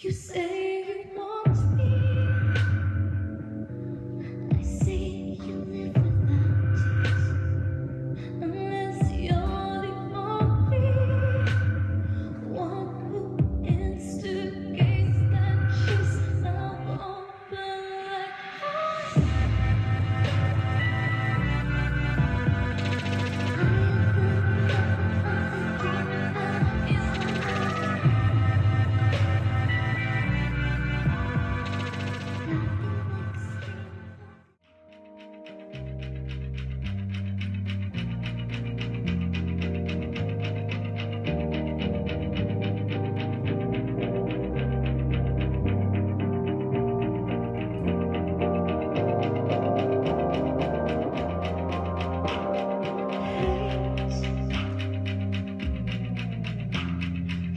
You say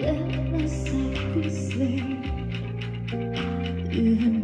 Let like this thing. Even